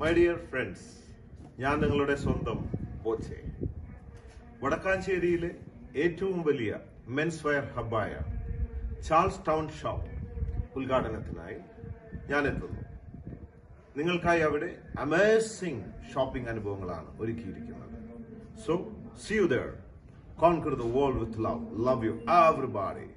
My dear friends ഞാൻ നിങ്ങളുടെ സ്വന്തം ബോച്ചെ. വടക്കാഞ്ചേരിയിലെ ഏറ്റവും വലിയ മെൻസ് വെയർ ഹബ്ബായ ചാൾസ് ടൗൺ ഷോപ്പ് ഉദ്ഘാടനത്തിനായി ഞാൻ എത്തുന്നു. നിങ്ങൾക്കായി അവിടെ അമേസിംഗ് ഷോപ്പിംഗ് അനുഭവങ്ങളാണ് ഒരുക്കിയിരിക്കുന്നത്. So see you there conquer the world with love love you everybody